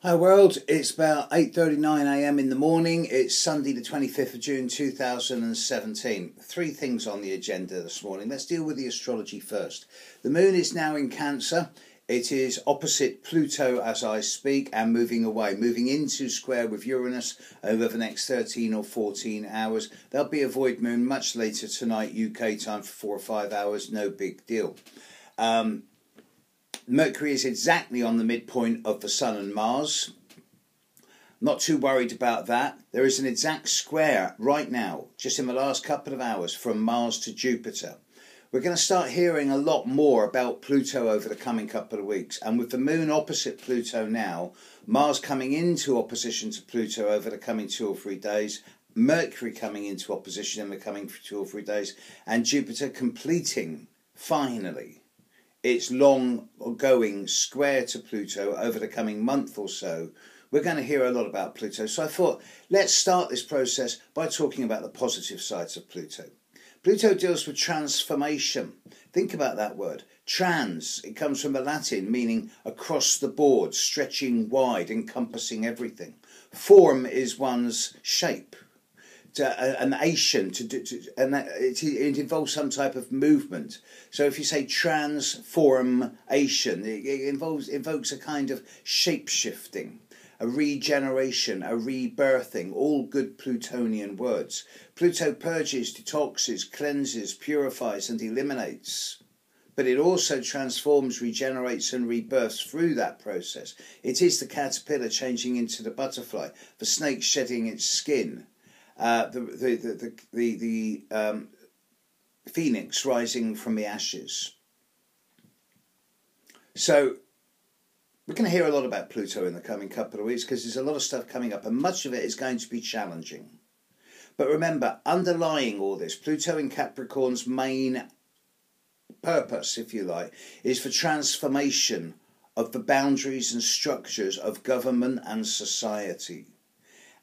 Hi world, it's about 8.39am in the morning. It's Sunday the 25th of June 2017. Three things on the agenda this morning. Let's deal with the astrology first. The moon is now in Cancer. It is opposite Pluto as I speak and moving away, moving into square with Uranus over the next 13 or 14 hours. There'll be a void moon much later tonight, UK time for four or five hours, no big deal. Um, Mercury is exactly on the midpoint of the Sun and Mars. Not too worried about that. There is an exact square right now, just in the last couple of hours, from Mars to Jupiter. We're going to start hearing a lot more about Pluto over the coming couple of weeks. And with the moon opposite Pluto now, Mars coming into opposition to Pluto over the coming two or three days, Mercury coming into opposition in the coming two or three days, and Jupiter completing, finally, its long going square to Pluto over the coming month or so, we're going to hear a lot about Pluto. So I thought, let's start this process by talking about the positive sides of Pluto. Pluto deals with transformation. Think about that word. Trans, it comes from the Latin meaning across the board, stretching wide, encompassing everything. Form is one's shape to, uh, an Asian to, to, to and it, it, involves some type of movement. So if you say transformation, it, it involves invokes a kind of shape shifting, a regeneration, a rebirthing. All good Plutonian words. Pluto purges, detoxes, cleanses, purifies, and eliminates but it also transforms, regenerates, and rebirths through that process. It is the caterpillar changing into the butterfly, the snake shedding its skin, uh, the, the, the, the, the um, phoenix rising from the ashes. So we're going to hear a lot about Pluto in the coming couple of weeks because there's a lot of stuff coming up, and much of it is going to be challenging. But remember, underlying all this, Pluto in Capricorn's main purpose, if you like, is for transformation of the boundaries and structures of government and society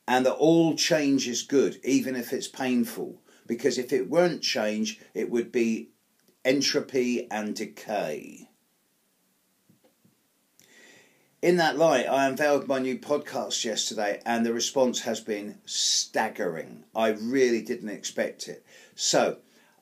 and that all change is good, even if it's painful. Because if it weren't change, it would be entropy and decay. In that light, I unveiled my new podcast yesterday, and the response has been staggering. I really didn't expect it. So,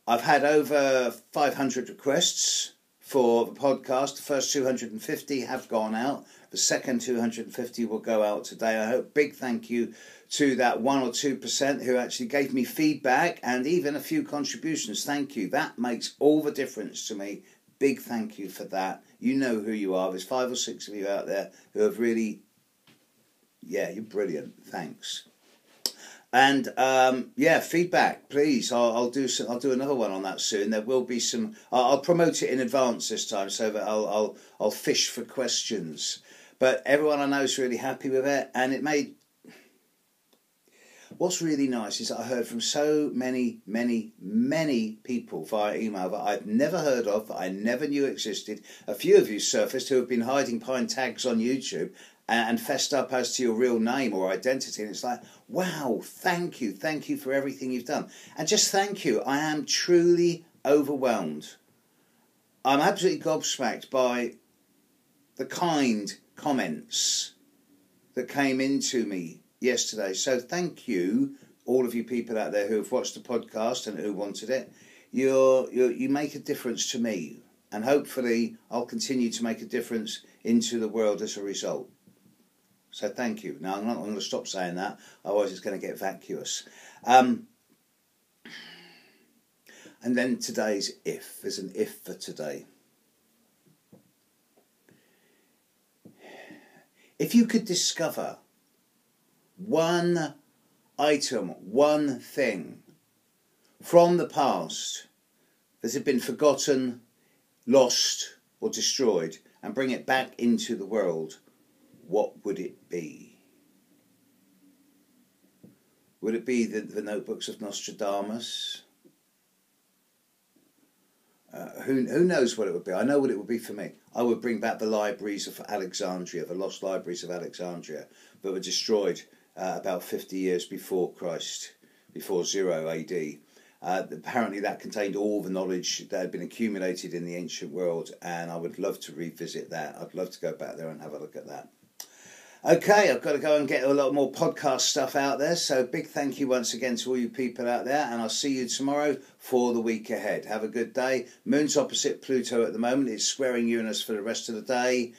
I've had over 500 requests for the podcast. The first 250 have gone out. The second 250 will go out today. I hope big thank you to that 1 or 2% who actually gave me feedback and even a few contributions. Thank you. That makes all the difference to me. Big thank you for that. You know who you are. There's five or six of you out there who have really, yeah, you're brilliant. Thanks. And um, yeah, feedback, please. I'll, I'll, do some, I'll do another one on that soon. There will be some. I'll, I'll promote it in advance this time, so that I'll, I'll I'll fish for questions. But everyone I know is really happy with it, and it made What's really nice is I heard from so many, many, many people via email that I've never heard of, that I never knew existed. A few of you surfaced who have been hiding pine tags on YouTube and fessed up as to your real name or identity. And it's like, wow, thank you, thank you for everything you've done. And just thank you. I am truly overwhelmed. I'm absolutely gobsmacked by the kind comments that came into me yesterday. So thank you, all of you people out there who have watched the podcast and who wanted it. You're, you're, you make a difference to me, and hopefully I'll continue to make a difference into the world as a result. So thank you. Now I'm not going to stop saying that, otherwise it's going to get vacuous. Um, and then today's if. There's an if for today. If you could discover one item, one thing from the past that had been forgotten, lost, or destroyed and bring it back into the world, what would it be? Would it be the, the notebooks of Nostradamus? Uh, who, who knows what it would be? I know what it would be for me. I would bring back the libraries of Alexandria, the lost libraries of Alexandria that were destroyed uh, about 50 years before Christ, before 0 AD. Uh, apparently, that contained all the knowledge that had been accumulated in the ancient world, and I would love to revisit that. I'd love to go back there and have a look at that. Okay, I've got to go and get a lot more podcast stuff out there. So, big thank you once again to all you people out there, and I'll see you tomorrow for the week ahead. Have a good day. Moon's opposite Pluto at the moment, it's squaring Uranus for the rest of the day.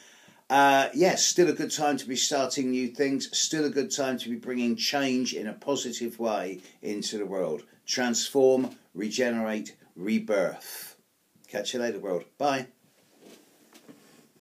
Uh, yes, still a good time to be starting new things, still a good time to be bringing change in a positive way into the world. Transform, regenerate, rebirth. Catch you later, world. Bye.